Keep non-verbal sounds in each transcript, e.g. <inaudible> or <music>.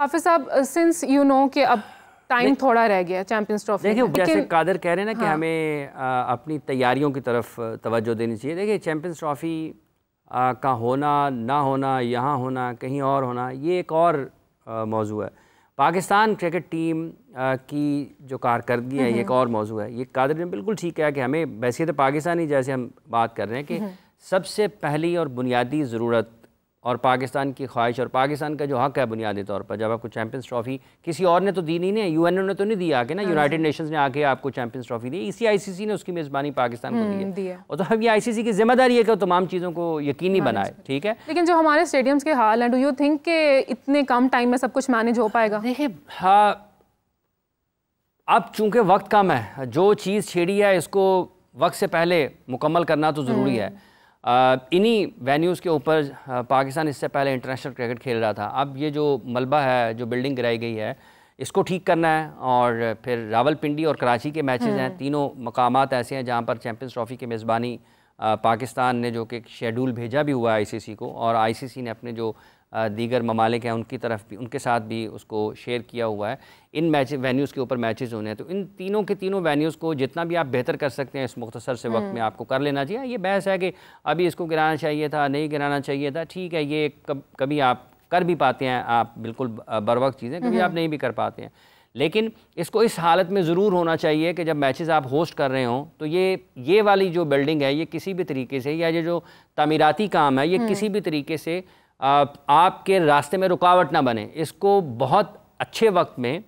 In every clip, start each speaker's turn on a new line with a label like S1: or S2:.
S1: हाफिज साहब since you know कि अब टाइम थोड़ा रह गया चैंपियंस ट्रॉफी
S2: देखिए जैसे कादर कह रहे हैं ना कि हाँ। हमें आ, अपनी तैयारियों की तरफ़ तवज्जो देनी चाहिए। देखिए चैंपियंस ट्रॉफी का होना ना होना यहाँ होना कहीं और होना ये एक और मौजू है। पाकिस्तान क्रिकेट टीम आ, की जो कारकर्दगी है ये एक और मौजू है। ये कादर ने बिल्कुल ठीक है कि हमें वैसे तो पाकिस्तानी जैसे हम बात कर रहे हैं कि सबसे पहली और बुनियादी ज़रूरत और पाकिस्तान की ख्वाहिश और पाकिस्तान का जो हक है बुनियादी तौर पर जब आपको चैंपियंस ट्रॉफी किसी और ने तो दी नहीं है यूएनओ ने तो नहीं दिया आके ना यूनाइटेड हाँ नेशंस ने आके आपको चैंपियंस ट्रॉफी दी इसी आईसीसी ने उसकी मेज़बानी पाकिस्तान को दी हम्म, है। और तो अब ये आईसीसी की ज़िम्मेदारी है कि तमाम चीज़ों को यकीनी बनाए ठीक है?
S1: लेकिन जो हमारे स्टेडियम्स के हाल हैं डू यू थिंक के इतने कम टाइम में सब कुछ मैनेज हो पाएगा?
S2: देखिए हाँ अब चूँकि वक्त कम है जो चीज़ छेड़ी है इसको वक्त से पहले मुकम्मल करना तो ज़रूरी है। हम्म। इन्हीं वेन्यूज़ के ऊपर पाकिस्तान इससे पहले इंटरनेशनल क्रिकेट खेल रहा था अब ये जो मलबा है जो बिल्डिंग गिराई गई है इसको ठीक करना है और फिर रावलपिंडी और कराची के मैचेस हैं हम्म। तीनों मकाम ऐसे हैं जहाँ पर चैम्पियंस ट्रॉफ़ी की मेज़बानी पाकिस्तान ने जो कि शेड्यूल भेजा भी हुआ है आईसीसी को और आईसीसी ने अपने जो दीगर ममालिक हैं उनकी तरफ़ भी उनके साथ भी उसको शेयर किया हुआ है। इन मैच वेन्यूज़ के ऊपर मैचेस होने हैं। तो इन तीनों के तीनों वेन्यूज़ को जितना भी आप बेहतर कर सकते हैं इस मुख्तसर से वक्त में हम्म। आपको कर लेना चाहिए। ये बहस है कि अभी इसको गिराना चाहिए था नहीं गिराना चाहिए था ठीक है ये कब कभी आप कर भी पाते हैं आप बिल्कुल बर वक्त चीज़ें कभी आप नहीं भी कर पाते हैं। लेकिन इसको इस हालत में ज़रूर होना चाहिए कि जब मैचेस आप होस्ट कर रहे हों तो ये ये वाली जो बिल्डिंग है ये किसी भी तरीके से या ये जो तमीराती काम है ये हम्म। किसी भी तरीके से आपके रास्ते में रुकावट ना बने। इसको बहुत अच्छे वक्त में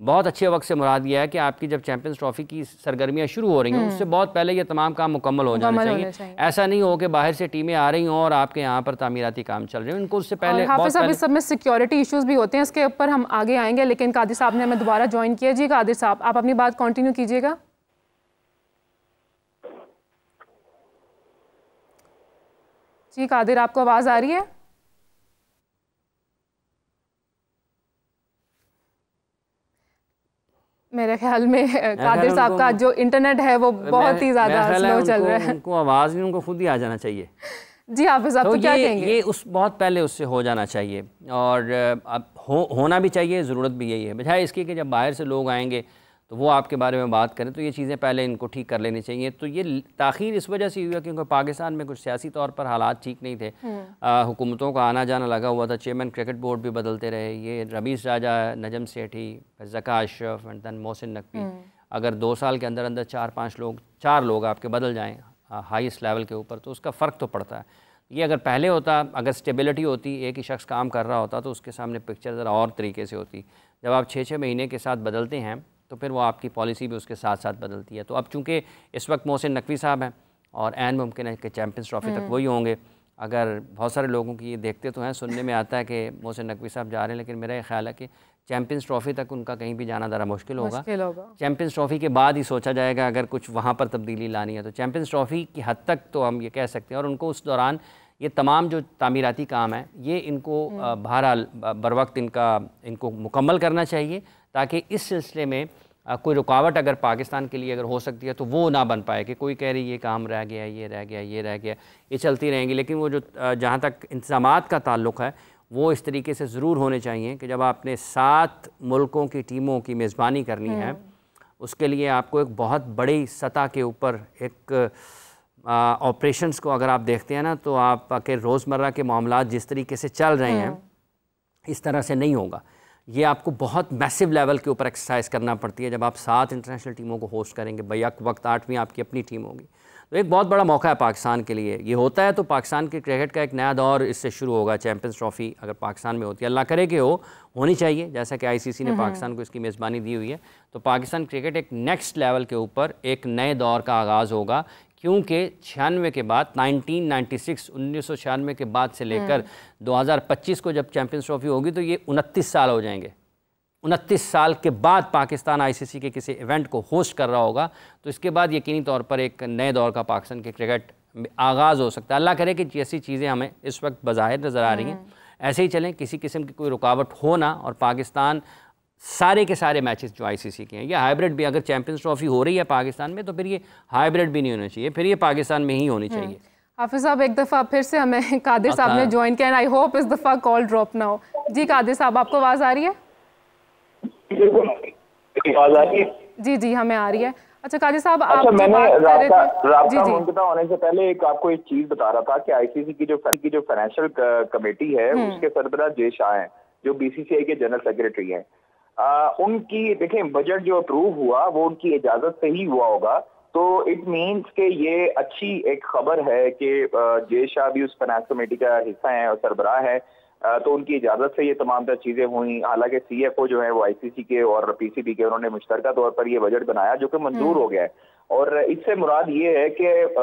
S2: बहुत अच्छे वक्त से मुराद यह है कि आपकी जब चैंपियंस ट्रॉफी की सरगर्मियाँ शुरू हो रही हैं उससे हम्म। बहुत पहले ये तमाम काम मुकम्मल हो जाने चाहिए।, चाहिए। ऐसा नहीं हो कि बाहर से टीमें आ रही हों और आपके यहाँ पर तामीराती काम चल रहे हैं। इनको उससे पहले
S1: हाफिज साहब इस सब में सिक्योरिटी इश्यूज़ भी होते हैं इसके ऊपर हम आगे आएँगे लेकिन कादिर साहब ने हमें दोबारा ज्वाइन किया। जी कादिर साहब आप अपनी बात कंटिन्यू कीजिएगा। जी कादिर आपको आवाज़ आ रही है? मेरे ख्याल में कादिर साहब का जो इंटरनेट है वो बहुत ही ज़्यादा स्लो चल रहा है।
S2: उनको आवाज़ भी उनको खुद ही आ जाना चाहिए।
S1: जी आप साहब तो, तो क्या कहेंगे?
S2: ये उस बहुत पहले उससे हो जाना चाहिए। और अब हो होना भी चाहिए ज़रूरत भी यही है। बजाय इसकी कि जब बाहर से लोग आएँगे तो वो आपके बारे में बात करें तो ये चीज़ें पहले इनको ठीक कर लेनी चाहिए। तो ये ताखिर इस वजह से हुई है क्योंकि पाकिस्तान में कुछ सियासी तौर पर हालात ठीक नहीं थे। हम्म। हुकूमतों का आना जाना लगा हुआ था चेयरमैन क्रिकेट बोर्ड भी बदलते रहे। ये रमीश राजा Najam Sethi Zaka Ashraf and then Mohsin Naqvi. Hmm. अगर दो साल के अंदर अंदर चार पाँच लोग चार लोग आपके बदल जाएँ हाइस्ट लेवल के ऊपर तो उसका फ़र्क तो पड़ता है। ये अगर पहले होता अगर स्टेबिलिटी होती एक ही शख्स काम कर रहा होता तो उसके सामने पिक्चर ज़रा और तरीके से होती। जब आप छः छः महीने के साथ बदलते हैं तो फिर वो आपकी पॉलिसी भी उसके साथ साथ बदलती है। तो अब चूँकि इस वक्त मोहसिन नकवी साहब हैं और एन मुमकिन है कि चैम्पियंस ट्रॉफी तक हम्म। वही होंगे अगर बहुत सारे लोगों की ये देखते तो हैं सुनने में आता है कि मोहसिन नकवी साहब जा रहे हैं लेकिन मेरा ये ख्याल है कि चैम्पियंस ट्रॉफी तक उनका कहीं भी जाना ज़रा मुश्किल होगा। चैम्पियंस ट्रॉफी के बाद ही सोचा जाएगा अगर कुछ वहाँ पर तब्दीली लानी है। तो चैम्पियंस ट्रॉफी की हद तक तो हम ये कह सकते हैं और उनको उस दौरान ये तमाम जो तामीराती काम है ये इनको हम्म। बहरहाल बर वक्त इनका इनको मुकम्मल करना चाहिए। ताकि इस सिलसिले में कोई रुकावट अगर पाकिस्तान के लिए अगर हो सकती है तो वो ना बन पाए कि कोई कह रही ये काम रह गया ये रह गया ये रह गया ये चलती रहेंगी लेकिन वो जो जहाँ तक इंतज़ाम का ताल्लुक है वो इस तरीके से ज़रूर होने चाहिए कि जब आपने सात मुल्कों की टीमों की मेज़बानी करनी है हम्म। उसके लिए आपको एक बहुत बड़ी सतह के ऊपर एक ऑपरेशंस को अगर आप देखते हैं ना तो आप के रोज़मर्रा के मामला जिस तरीके से चल रहे हैं हम्म। इस तरह से नहीं होगा ये आपको बहुत मैसिव लेवल के ऊपर एक्सरसाइज करना पड़ती है जब आप सात इंटरनेशनल टीमों को होस्ट करेंगे। बैक वक्त आठवीं आपकी अपनी टीम होगी। तो एक बहुत बड़ा मौका है पाकिस्तान के लिए। ये होता है तो पाकिस्तान के क्रिकेट का एक नया दौर इससे शुरू होगा चैम्पियंस ट्रॉफी अगर पाकिस्तान में होती है। अल्लाह करे कि हो होनी चाहिए जैसा कि आईसीसी ने हम्म, हम्म। पाकिस्तान को इसकी मेज़बानी दी हुई है। तो पाकिस्तान क्रिकेट एक नेक्स्ट लेवल के ऊपर एक नए दौर का आगाज़ होगा। क्योंकि छियानवे के बाद 1996 उन्नीस सौ छियानवे के बाद से लेकर 2025 हम्म। को जब चैंपियंस ट्रॉफी होगी तो ये उनतीस साल हो जाएँगे उनतीस साल के बाद पाकिस्तान आईसीसी के किसी इवेंट को होस्ट कर रहा होगा तो इसके बाद यकीनी तौर पर एक नए दौर का पाकिस्तान के क्रिकेट आगाज़ हो सकता है अल्लाह करे कि जैसी चीज़ें हमें इस वक्त बाहिर नज़र आ रही हैं हम्म। ऐसे ही चलें किसी किस्म की कोई रुकावट हो ना और पाकिस्तान सारे के सारे मैचेस जो आईसीसी के हैं। ये हाइब्रिड भी अगर चैंपियंस ट्रॉफी हो रही है पाकिस्तान में तो फिर ये हाइब्रिड भी नहीं होना चाहिए। फिर ये पाकिस्तान में ही होनी चाहिए।
S1: हाफिज साहब एक दफ़ा फिर से हमें <laughs> कादिर साहब ने ज्वाइन किया आई होप इस दफ़ा कॉल ड्रॉप ना हो। जी कादिर साहब आपको आवाज़ आ रही है?
S3: आवाज़ आ रही है
S1: जी जी हमें आ रही है। अच्छा काजी साहब
S3: अच्छा
S1: आप
S3: मैंने रास्ता
S1: जी
S3: मुनकता होने से पहले एक आपको एक चीज़ बता रहा था कि आईसीसी की जो की जो फाइनेंशियल कमेटी है
S1: हम्म।
S3: उसके सरबराह जय शाह हैं जो बीसीसीआई के जनरल सेक्रेटरी हैं। आ, उनकी देखें बजट जो अप्रूव हुआ वो उनकी इजाज़त से ही हुआ होगा। तो इट मीन्स के ये अच्छी एक खबर है कि जय शाह भी उस फाइनेंस कमेटी का हिस्सा है और सरबराह है। तो उनकी इजाज़त से ये तमाम तर चीज़ें हुई। हालाँकि सीएफओ जो है वो आईसीसी के और पी सी पीसीबी के उन्होंने मुश्तरका तौर पर ये बजट बनाया जो कि मंजूर
S1: हम्म।
S3: हो गया है। और इससे मुराद ये है कि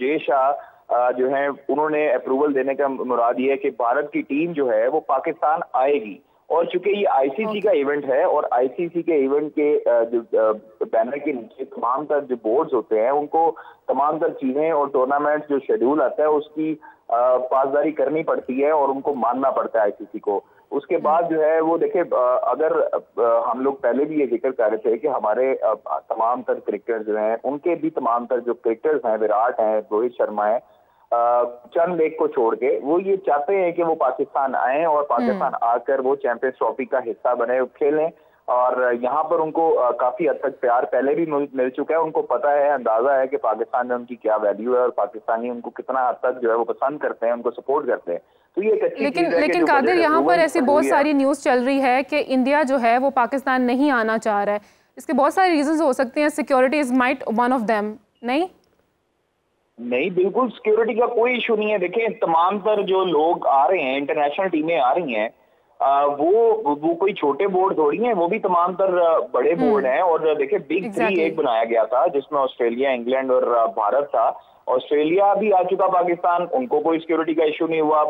S3: जय शाह जो है उन्होंने अप्रूवल देने का मुराद ये है कि भारत की टीम जो है वो पाकिस्तान आएगी। और चूँकि ये आईसीसी का इवेंट है और आईसीसी के इवेंट के जो बैनर के नीचे तमाम तर जो बोर्ड्स होते हैं उनको तमाम तर चीज़ें और टूर्नामेंट जो शेड्यूल आता है उसकी पासदारी करनी पड़ती है और उनको मानना पड़ता है आईसीसी को उसके हम्म। बाद जो है वो देखे अगर हम लोग पहले भी ये ज़िक्र कर रहे थे कि हमारे तमाम तर क्रिकेटर्स जो हैं उनके भी तमाम तर जो क्रिकेटर्स हैं विराट हैं रोहित शर्मा है चंद एक को छोड़ के वो ये चाहते हैं कि वो पाकिस्तान आए और पाकिस्तान हम्म। आकर वो चैंपियंस ट्रॉफी का हिस्सा बने खेलें। और यहाँ पर उनको काफ़ी हद तक प्यार पहले भी मिल चुका है। उनको पता है अंदाज़ा है कि पाकिस्तान में उनकी क्या वैल्यू है और पाकिस्तानी उनको कितना हद तक जो है वो पसंद करते हैं उनको सपोर्ट करते हैं। तो ये एक अच्छी
S1: लेकिन लेकिन कादिर यहाँ पर ऐसी बहुत सारी न्यूज़ चल रही है कि इंडिया जो है वो पाकिस्तान नहीं आना चाह रहा है। इसके बहुत सारे रीजन हो सकते हैं। Security is might one of them नहीं?
S3: नहीं बिल्कुल सिक्योरिटी का कोई इशू नहीं है। देखें तमाम तर जो लोग आ रहे हैं इंटरनेशनल टीमें आ रही हैं वो वो कोई छोटे बोर्ड थोड़ी हैं वो भी तमाम तर बड़े बोर्ड हम्म। हैं और देखे बिग exactly. थ्री एक बनाया गया था जिसमें ऑस्ट्रेलिया इंग्लैंड और भारत था। ऑस्ट्रेलिया भी आ चुका पाकिस्तान उनको कोई सिक्योरिटी का इशू नहीं हुआ।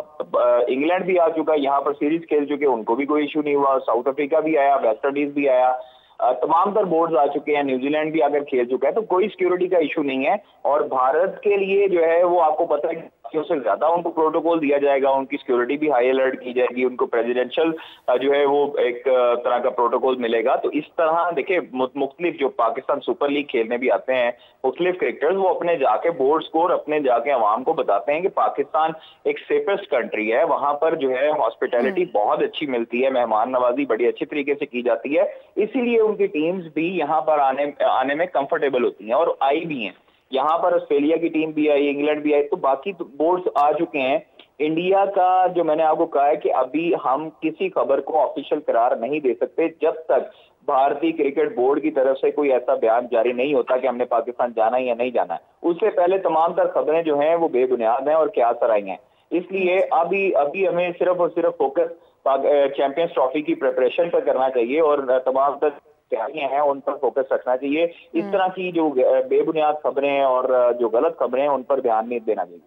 S3: इंग्लैंड भी आ चुका यहाँ पर सीरीज़ खेल चुके उनको भी कोई इशू नहीं हुआ। साउथ अफ्रीका भी आया वेस्ट इंडीज भी आया। तमाम तर बोर्ड आ चुके हैं। न्यूजीलैंड भी अगर खेल चुका है तो कोई सिक्योरिटी का इशू नहीं है। और भारत के लिए जो है, वो आपको पता है से ज़्यादा उनको प्रोटोकॉल दिया जाएगा उनकी सिक्योरिटी भी हाई अलर्ट की जाएगी उनको प्रेजिडेंशियल जो है वो एक तरह का प्रोटोकॉल मिलेगा। तो इस तरह देखिए मुख्तलिफ़ जो पाकिस्तान सुपर लीग खेलने भी आते हैं मुख्तलिफ़ क्रिकेटर्स वो अपने जाके बोर्ड स्कोर अपने जाके आवाम को बताते हैं कि पाकिस्तान एक सेफेस्ट कंट्री है। वहाँ पर जो है हॉस्पिटैलिटी हम्म। बहुत अच्छी मिलती है मेहमान नवाजी बड़ी अच्छी तरीके से की जाती है। इसीलिए उनकी टीम्स भी यहाँ पर आने आने में कंफर्टेबल होती हैं और आई भी हैं। यहाँ पर ऑस्ट्रेलिया की टीम भी आई, इंग्लैंड भी आई तो बाकी बोर्ड्स आ चुके हैं। इंडिया का जो मैंने आपको कहा है कि अभी हम किसी खबर को ऑफिशियल करार नहीं दे सकते, जब तक भारतीय क्रिकेट बोर्ड की तरफ़ से कोई ऐसा बयान जारी नहीं होता कि हमने पाकिस्तान जाना है या नहीं जाना है। उससे पहले तमाम तर खबरें जो हैं, वो बेबुनियाद हैं और क्या सराई हैं। इसलिए अभी अभी हमें सिर्फ़ और सिर्फ़ फोकस चैंपियंस ट्रॉफी की प्रिपरेशन पर करना चाहिए और तमाम तर तैयारियाँ हैं उन पर फोकस रखना चाहिए इस हम्म। तरह की जो बेबुनियाद खबरें और जो गलत खबरें हैं उन पर ध्यान नहीं देना चाहिए